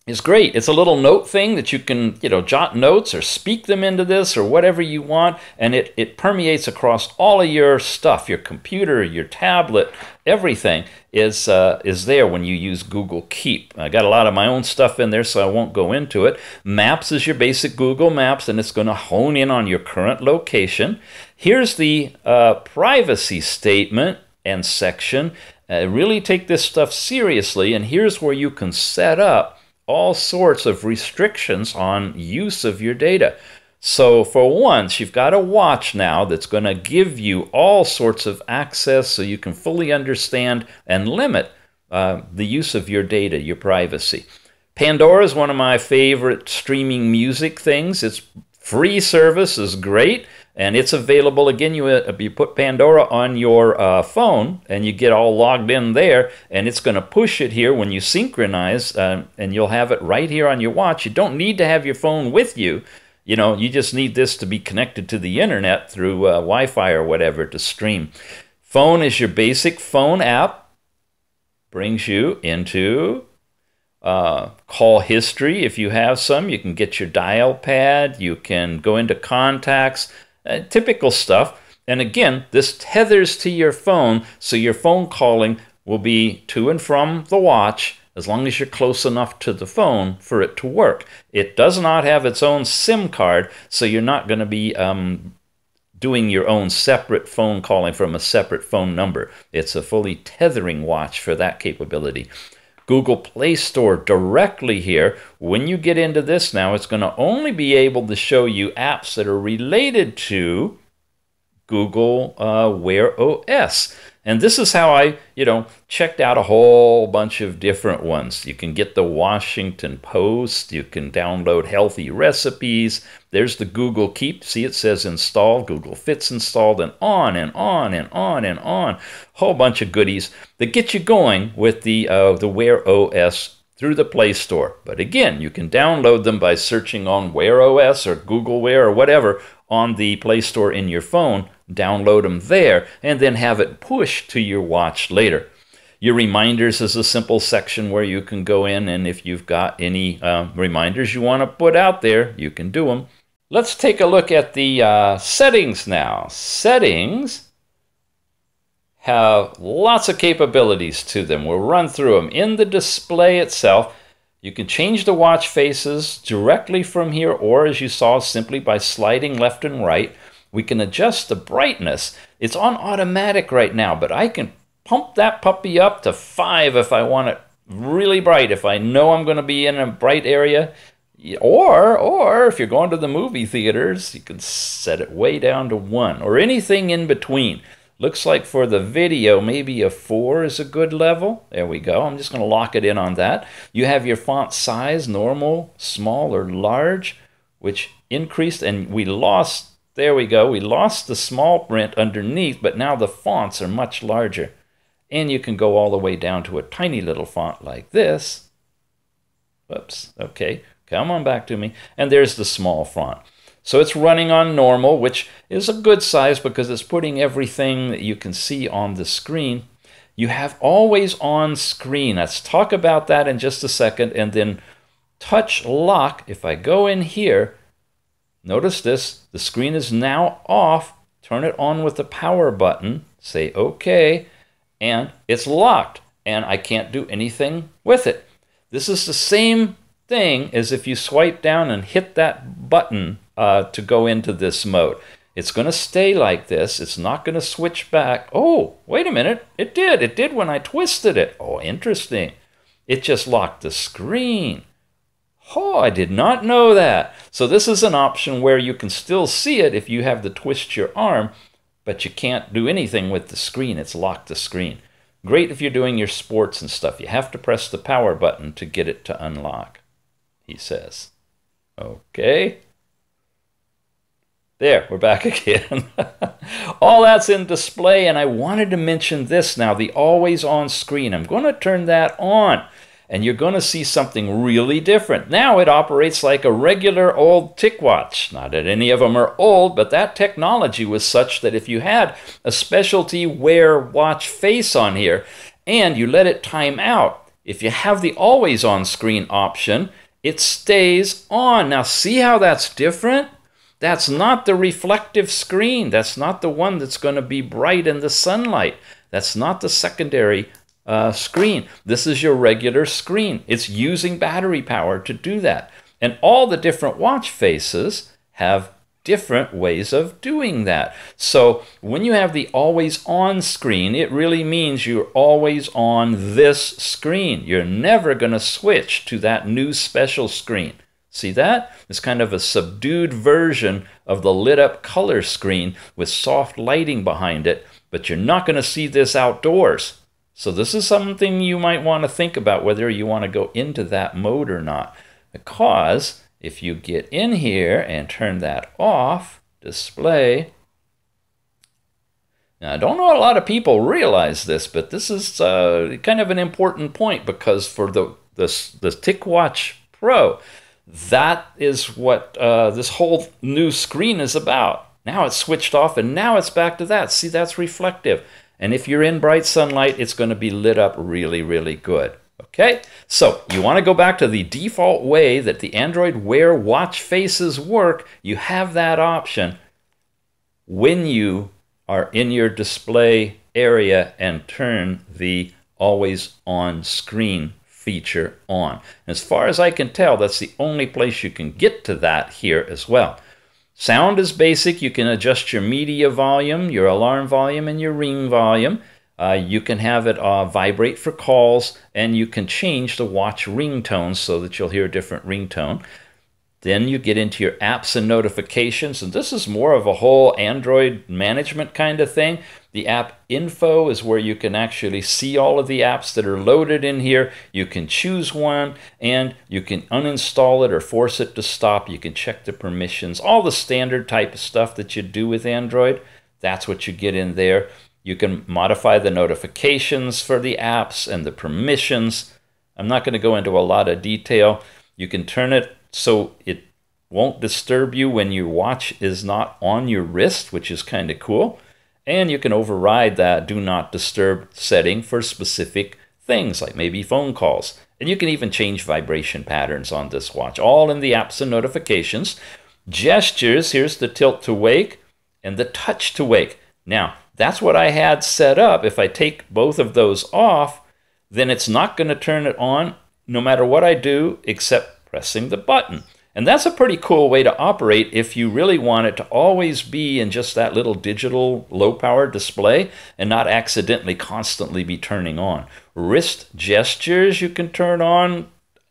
is great. It's a little note thing that you can, you know, jot notes or speak them into this or whatever you want, and it, it permeates across all of your stuff, your computer, your tablet, everything is uh, is there when you use Google Keep. I got a lot of my own stuff in there, so I won't go into it. Maps is your basic Google Maps, and it's going to hone in on your current location. Here's the uh, privacy statement and section. Uh, really take this stuff seriously, and here's where you can set up all sorts of restrictions on use of your data. So, for once, you've got a watch now that's going to give you all sorts of access so you can fully understand and limit uh, the use of your data, your privacy. Pandora is one of my favorite streaming music things. It's free service, is great and it's available again. You uh, you put Pandora on your uh, phone, and you get all logged in there, and it's going to push it here when you synchronize, uh, and you'll have it right here on your watch. You don't need to have your phone with you. You know, you just need this to be connected to the internet through uh, Wi-Fi or whatever to stream. Phone is your basic phone app. Brings you into uh, call history if you have some. You can get your dial pad. You can go into contacts uh, typical stuff. And again, this tethers to your phone, so your phone calling will be to and from the watch as long as you're close enough to the phone for it to work. It does not have its own SIM card, so you're not going to be um, doing your own separate phone calling from a separate phone number. It's a fully tethering watch for that capability. Google Play Store directly here. When you get into this now, it's going to only be able to show you apps that are related to Google uh, Wear OS. And this is how I, you know, checked out a whole bunch of different ones. You can get the Washington Post, you can download healthy recipes. There's the Google Keep. See, it says installed, Google Fits installed, and on and on and on and on. Whole bunch of goodies that get you going with the uh, the Wear OS through the Play Store. But again, you can download them by searching on Wear OS or Google Wear or whatever on the Play Store in your phone download them there, and then have it pushed to your watch later. Your reminders is a simple section where you can go in, and if you've got any uh, reminders you want to put out there, you can do them. Let's take a look at the uh, settings now. Settings have lots of capabilities to them. We'll run through them. In the display itself, you can change the watch faces directly from here, or as you saw, simply by sliding left and right. We can adjust the brightness. It's on automatic right now, but I can pump that puppy up to 5 if I want it really bright. If I know I'm going to be in a bright area, or or if you're going to the movie theaters, you can set it way down to 1 or anything in between. Looks like for the video, maybe a 4 is a good level. There we go. I'm just going to lock it in on that. You have your font size, normal, small, or large, which increased, and we lost there we go. We lost the small print underneath, but now the fonts are much larger. And you can go all the way down to a tiny little font like this. Whoops. Okay. Come on back to me. And there's the small font. So it's running on normal, which is a good size because it's putting everything that you can see on the screen. You have always on screen. Let's talk about that in just a second. And then touch lock. If I go in here, Notice this, the screen is now off turn it on with the power button, say OK, and it's locked and I can't do anything with it. This is the same thing as if you swipe down and hit that button uh, to go into this mode. It's going to stay like this. It's not going to switch back. Oh, wait a minute. It did. It did when I twisted it. Oh, interesting. It just locked the screen. Oh, I did not know that. So this is an option where you can still see it if you have to twist your arm, but you can't do anything with the screen. It's locked the screen. Great if you're doing your sports and stuff. You have to press the power button to get it to unlock, he says. Okay. There, we're back again. All that's in display, and I wanted to mention this now, the always on screen. I'm going to turn that on and you're going to see something really different. Now it operates like a regular old TicWatch. Not that any of them are old, but that technology was such that if you had a specialty wear watch face on here and you let it time out, if you have the always on screen option, it stays on. Now see how that's different? That's not the reflective screen. That's not the one that's going to be bright in the sunlight. That's not the secondary uh, screen. This is your regular screen. It's using battery power to do that. And all the different watch faces have different ways of doing that. So when you have the always on screen, it really means you're always on this screen. You're never going to switch to that new special screen. See that? It's kind of a subdued version of the lit up color screen with soft lighting behind it, but you're not going to see this outdoors. So this is something you might want to think about whether you want to go into that mode or not. Because if you get in here and turn that off, display, now, I don't know a lot of people realize this, but this is uh, kind of an important point because for the this the TicWatch Pro, that is what uh, this whole new screen is about. Now it's switched off, and now it's back to that. See, that's reflective. And if you're in bright sunlight, it's going to be lit up really, really good. Okay, so you want to go back to the default way that the Android Wear watch faces work. You have that option when you are in your display area and turn the always on screen feature on. As far as I can tell, that's the only place you can get to that here as well. Sound is basic. You can adjust your media volume, your alarm volume, and your ring volume. Uh, you can have it uh, vibrate for calls, and you can change the watch ringtone so that you'll hear a different ringtone. Then you get into your apps and notifications, and this is more of a whole Android management kind of thing. The app info is where you can actually see all of the apps that are loaded in here. You can choose one and you can uninstall it or force it to stop. You can check the permissions, all the standard type of stuff that you do with Android. That's what you get in there. You can modify the notifications for the apps and the permissions. I'm not going to go into a lot of detail. You can turn it so it won't disturb you when your watch is not on your wrist, which is kind of cool. And you can override that do not disturb setting for specific things like maybe phone calls. And you can even change vibration patterns on this watch, all in the apps and notifications. Gestures, here's the tilt to wake and the touch to wake. Now, that's what I had set up. If I take both of those off, then it's not going to turn it on no matter what I do except pressing the button. And that's a pretty cool way to operate if you really want it to always be in just that little digital low power display and not accidentally constantly be turning on. Wrist gestures you can turn on.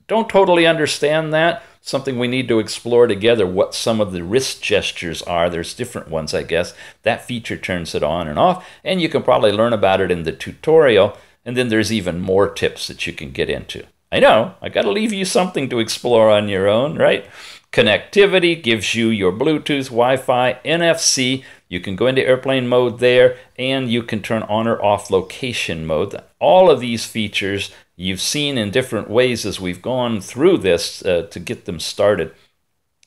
Don't totally understand that. Something we need to explore together what some of the wrist gestures are. There's different ones, I guess. That feature turns it on and off, and you can probably learn about it in the tutorial. And then there's even more tips that you can get into. I know, I got to leave you something to explore on your own, right? Connectivity gives you your Bluetooth, Wi Fi, NFC. You can go into airplane mode there, and you can turn on or off location mode. All of these features you've seen in different ways as we've gone through this uh, to get them started.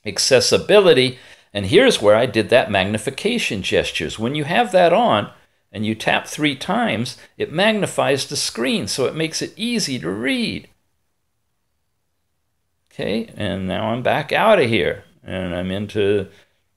Accessibility, and here's where I did that magnification gestures. When you have that on, and you tap three times, it magnifies the screen so it makes it easy to read. Okay, and now I'm back out of here and I'm into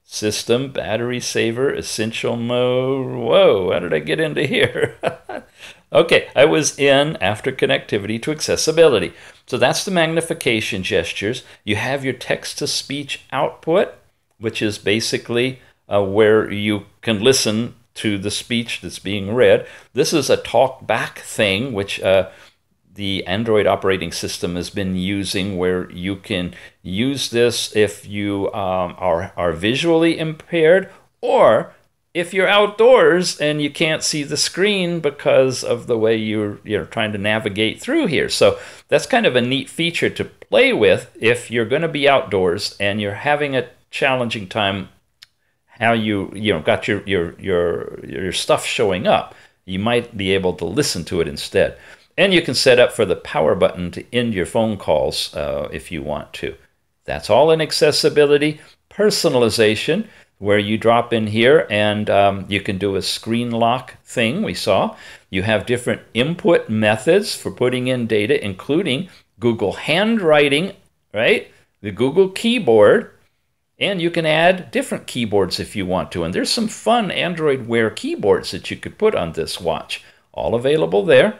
System, battery saver, essential mode. Whoa, how did I get into here? okay, I was in after connectivity to accessibility. So that's the magnification gestures. You have your text to speech output, which is basically uh, where you can listen to the speech that's being read. This is a talk back thing, which uh, the Android operating system has been using, where you can use this if you um, are, are visually impaired or if you're outdoors and you can't see the screen because of the way you're, you're trying to navigate through here. So that's kind of a neat feature to play with if you're going to be outdoors and you're having a challenging time how you you know got your your your your stuff showing up you might be able to listen to it instead and you can set up for the power button to end your phone calls uh, if you want to. That's all in accessibility. Personalization, where you drop in here and um, you can do a screen lock thing we saw. You have different input methods for putting in data, including Google Handwriting, right? The Google Keyboard, and you can add different keyboards if you want to. And there's some fun Android Wear keyboards that you could put on this watch. All available there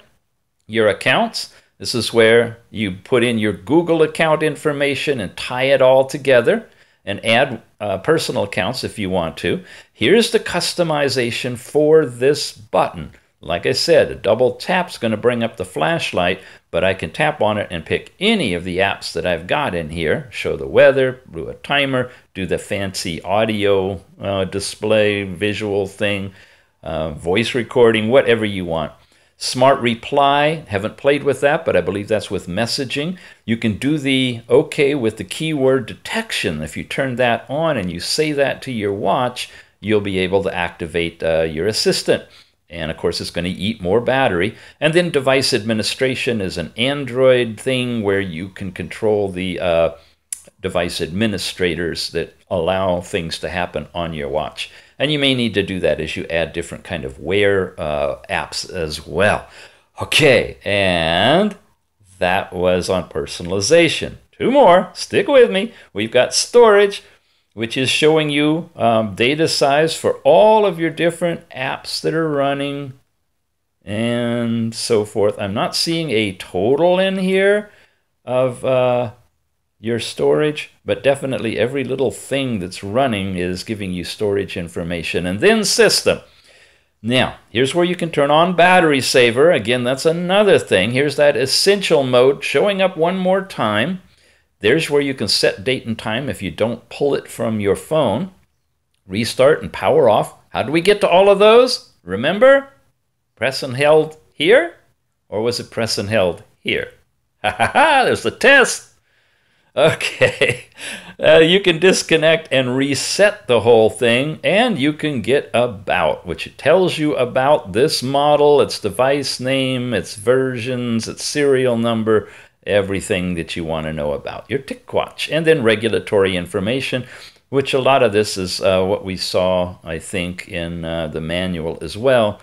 your accounts. This is where you put in your Google account information and tie it all together and add uh, personal accounts if you want to. Here's the customization for this button. Like I said, a double tap is going to bring up the flashlight, but I can tap on it and pick any of the apps that I've got in here. Show the weather, do a timer, do the fancy audio uh, display, visual thing, uh, voice recording, whatever you want. Smart Reply, haven't played with that, but I believe that's with messaging. You can do the OK with the keyword detection. If you turn that on and you say that to your watch, you'll be able to activate uh, your assistant. And of course, it's going to eat more battery. And then device administration is an Android thing where you can control the uh, device administrators that allow things to happen on your watch. And you may need to do that as you add different kind of wear uh, apps as well. Okay, and that was on personalization. Two more, stick with me. We've got storage, which is showing you um, data size for all of your different apps that are running and so forth. I'm not seeing a total in here of uh, your storage, but definitely every little thing that's running is giving you storage information. And then system. Now, here's where you can turn on battery saver. Again, that's another thing. Here's that essential mode showing up one more time. There's where you can set date and time if you don't pull it from your phone. Restart and power off. How do we get to all of those? Remember? Press and held here? Or was it press and held here? Ha ha ha, there's the test. Okay, uh, you can disconnect and reset the whole thing, and you can get about, which tells you about this model, its device name, its versions, its serial number, everything that you want to know about your TicWatch, and then regulatory information, which a lot of this is uh, what we saw, I think, in uh, the manual as well.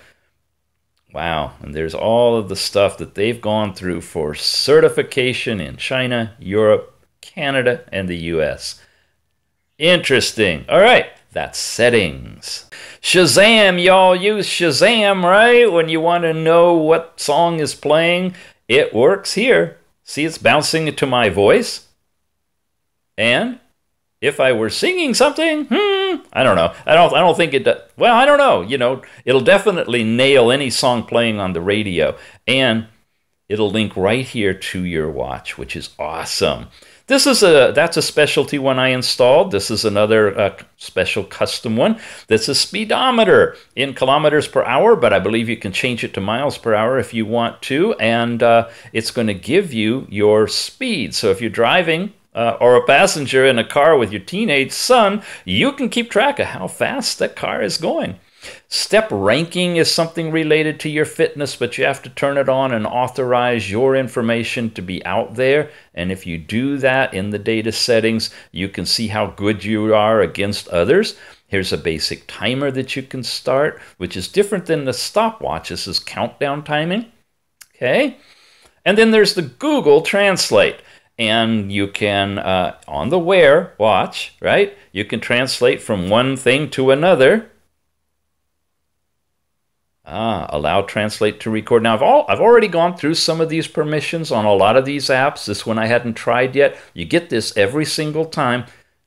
Wow, and there's all of the stuff that they've gone through for certification in China, Europe, Canada, and the US. Interesting. All right, that's settings. Shazam, y'all use Shazam, right? When you want to know what song is playing, it works here. See, it's bouncing to my voice. And if I were singing something, hmm, I don't know. I don't. I don't think it. Does. Well, I don't know. You know, it'll definitely nail any song playing on the radio, and it'll link right here to your watch, which is awesome. This is a that's a specialty one I installed. This is another uh, special custom one. That's a speedometer in kilometers per hour, but I believe you can change it to miles per hour if you want to, and uh, it's going to give you your speed. So if you're driving uh, or a passenger in a car with your teenage son, you can keep track of how fast that car is going. Step ranking is something related to your fitness, but you have to turn it on and authorize your information to be out there. And if you do that in the data settings, you can see how good you are against others. Here's a basic timer that you can start, which is different than the stopwatch. This is countdown timing. Okay. And then there's the Google Translate. and you can, uh, on the wear watch, right? You can translate from one thing to another. Ah, allow translate to record. Now, I've, all, I've already gone through some of these permissions on a lot of these apps. This one I hadn't tried yet. You get this every single time.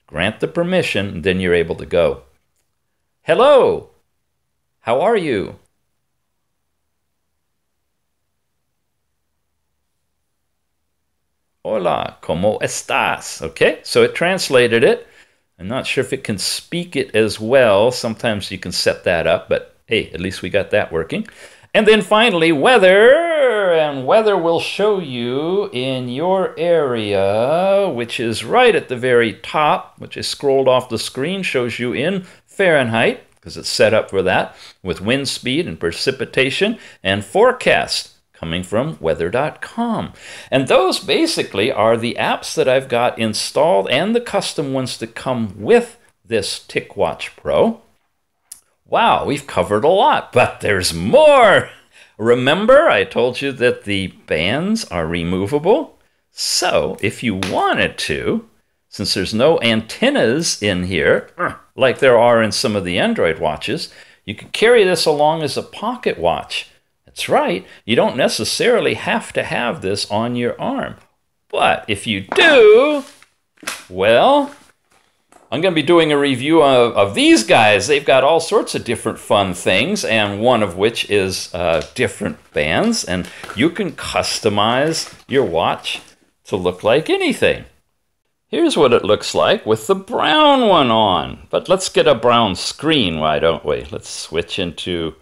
Grant the permission, and then you're able to go. Hello, how are you? Hola, ¿cómo estás? Okay, so it translated it. I'm not sure if it can speak it as well. Sometimes you can set that up, but hey, at least we got that working. And then finally, weather. And weather will show you in your area, which is right at the very top, which is scrolled off the screen, shows you in Fahrenheit, because it's set up for that, with wind speed and precipitation and forecast coming from weather.com. And those basically are the apps that I've got installed and the custom ones that come with this TicWatch Pro. Wow, we've covered a lot, but there's more. Remember, I told you that the bands are removable? So, if you wanted to, since there's no antennas in here, like there are in some of the Android watches, you could carry this along as a pocket watch that's right, you don't necessarily have to have this on your arm. But if you do, well, I'm going to be doing a review of, of these guys. They've got all sorts of different fun things, and one of which is uh, different bands. And you can customize your watch to look like anything. Here's what it looks like with the brown one on. But let's get a brown screen, why don't we? Let's switch into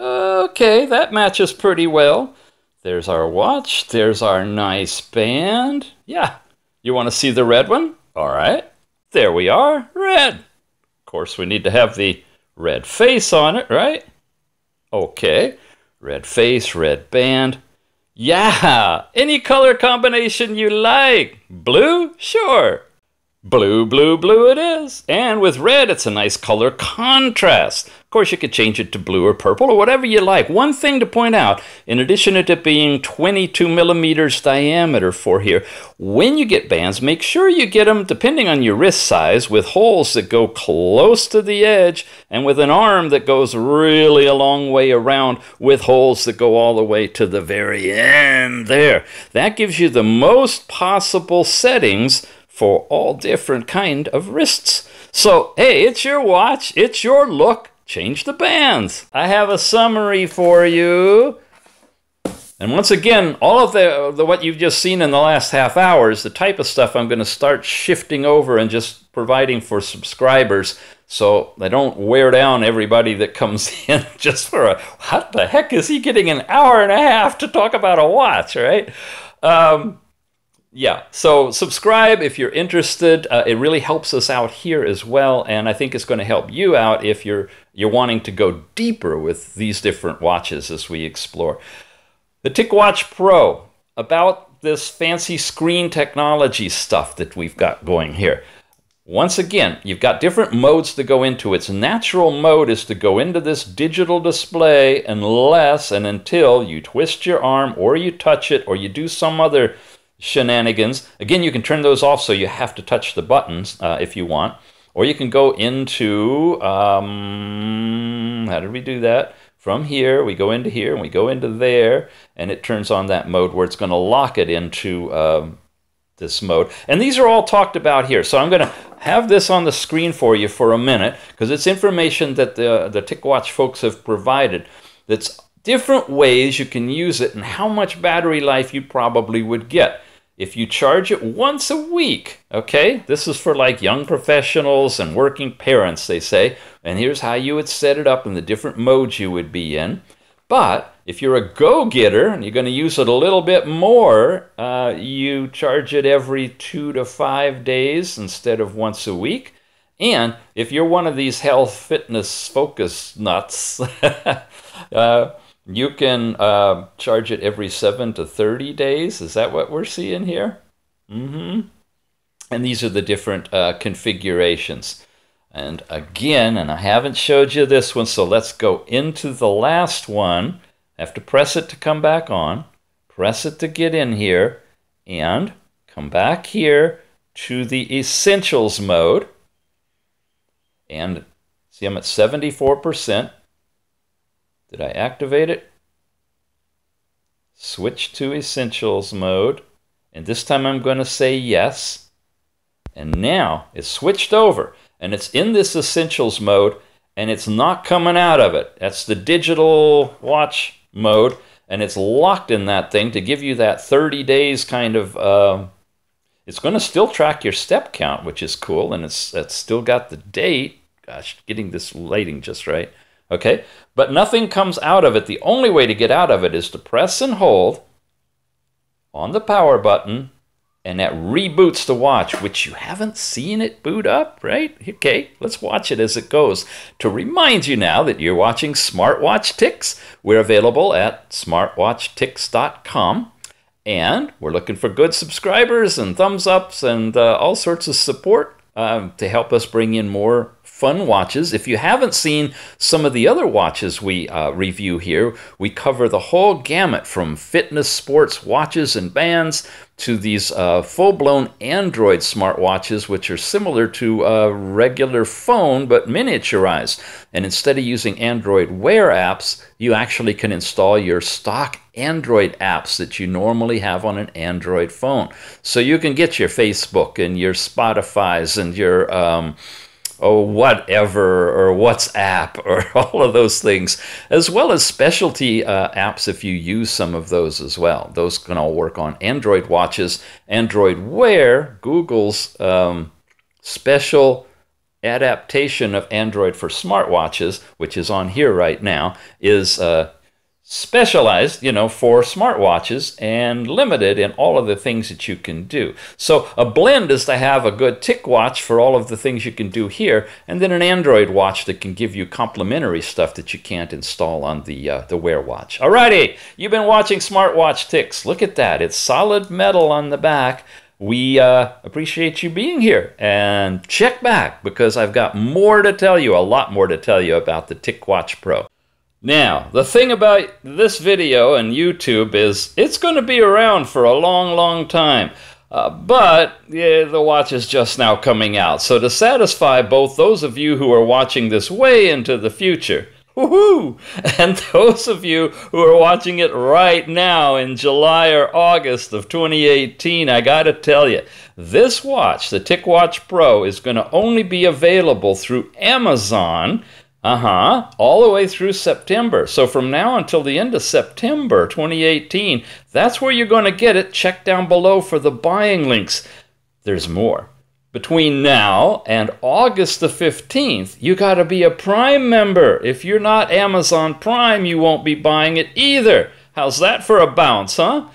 Okay, that matches pretty well. There's our watch. There's our nice band. Yeah. You want to see the red one? All right. There we are. Red. Of course, we need to have the red face on it, right? Okay. Red face, red band. Yeah. Any color combination you like. Blue? Sure. Blue, blue, blue it is. And with red, it's a nice color contrast. Of course, you could change it to blue or purple or whatever you like. One thing to point out, in addition to it being 22 millimeters diameter for here, when you get bands, make sure you get them, depending on your wrist size, with holes that go close to the edge and with an arm that goes really a long way around with holes that go all the way to the very end there. That gives you the most possible settings for all different kind of wrists. So, hey, it's your watch, it's your look, change the bands. I have a summary for you. And once again, all of the, the what you've just seen in the last half hour is the type of stuff I'm going to start shifting over and just providing for subscribers so they don't wear down everybody that comes in just for a what the heck is he getting an hour and a half to talk about a watch, right? Um, yeah so subscribe if you're interested. Uh, it really helps us out here as well and i think it's going to help you out if you're you're wanting to go deeper with these different watches as we explore. The TicWatch Pro about this fancy screen technology stuff that we've got going here. Once again, you've got different modes to go into. Its natural mode is to go into this digital display unless and until you twist your arm or you touch it or you do some other shenanigans. Again, you can turn those off so you have to touch the buttons uh, if you want. Or you can go into, um, how did we do that? From here, we go into here and we go into there, and it turns on that mode where it's going to lock it into um, this mode. And these are all talked about here. So I'm going to have this on the screen for you for a minute because it's information that the, the TicWatch folks have provided that's different ways you can use it and how much battery life you probably would get if you charge it once a week, okay? This is for like young professionals and working parents, they say. And here's how you would set it up and the different modes you would be in. But if you're a go getter and you're going to use it a little bit more, uh, you charge it every two to five days instead of once a week. And if you're one of these health fitness focus nuts, uh, you can uh, charge it every 7 to 30 days. Is that what we're seeing here? Mm-hmm. And these are the different uh, configurations. And again, and I haven't showed you this one, so let's go into the last one. I have to press it to come back on, press it to get in here, and come back here to the Essentials mode. And see, I'm at 74%. Did I activate it? Switch to Essentials mode. And this time I'm going to say yes. And now it's switched over and it's in this Essentials mode and it's not coming out of it. That's the digital watch mode and it's locked in that thing to give you that 30 days kind of. Uh, it's going to still track your step count, which is cool, and it's it's still got the date. Gosh, getting this lighting just right. Okay, but nothing comes out of it. The only way to get out of it is to press and hold on the power button and that reboots the watch, which you haven't seen it boot up, right? Okay, let's watch it as it goes. To remind you now that you're watching Smartwatch Ticks, we're available at smartwatchticks.com. And we're looking for good subscribers and thumbs ups and uh, all sorts of support uh, to help us bring in more fun watches. If you haven't seen some of the other watches we uh, review here, we cover the whole gamut from fitness sports watches and bands to these uh, full blown Android smartwatches, which are similar to a regular phone but miniaturized. And instead of using Android Wear apps, you actually can install your stock Android apps that you normally have on an Android phone. So you can get your Facebook and your Spotify's and your um, oh, whatever, or WhatsApp, or all of those things, as well as specialty uh, apps if you use some of those as well. Those can all work on Android watches. Android Wear, Google's um, special adaptation of Android for smartwatches, which is on here right now, is uh, specialized, you know, for smartwatches and limited in all of the things that you can do. So a blend is to have a good TicWatch for all of the things you can do here, and then an Android watch that can give you complementary stuff that you can't install on the uh, the Wear watch. Alrighty, you've been watching Smartwatch Ticks. Look at that; it's solid metal on the back. We uh, appreciate you being here and check back because I've got more to tell you, a lot more to tell you about the TicWatch Pro. Now, the thing about this video and YouTube is it's going to be around for a long, long time. Uh, but yeah, the watch is just now coming out. So to satisfy both those of you who are watching this way into the future, woohoo, and those of you who are watching it right now in July or August of 2018, I got to tell you, this watch, the TicWatch Pro, is going to only be available through Amazon uh huh. All the way through September. So from now until the end of September 2018, that's where you're going to get it. Check down below for the buying links. There's more. Between now and August the 15th, you got to be a Prime member. If you're not Amazon Prime, you won't be buying it either. How's that for a bounce, huh?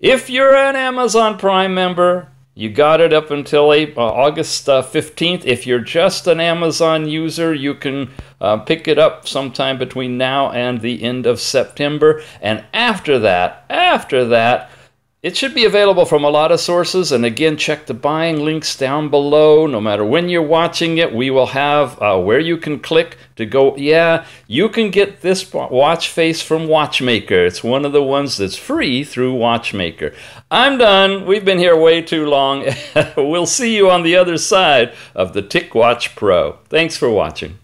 If you're an Amazon Prime member, you got it up until uh, August uh, 15th. If you're just an Amazon user, you can uh, pick it up sometime between now and the end of September. And after that, after that, it should be available from a lot of sources. And again, check the buying links down below. No matter when you're watching it, we will have uh, where you can click to go. Yeah, you can get this watch face from Watchmaker. It's one of the ones that's free through Watchmaker. I'm done. We've been here way too long. we'll see you on the other side of the TicWatch Pro. Thanks for watching.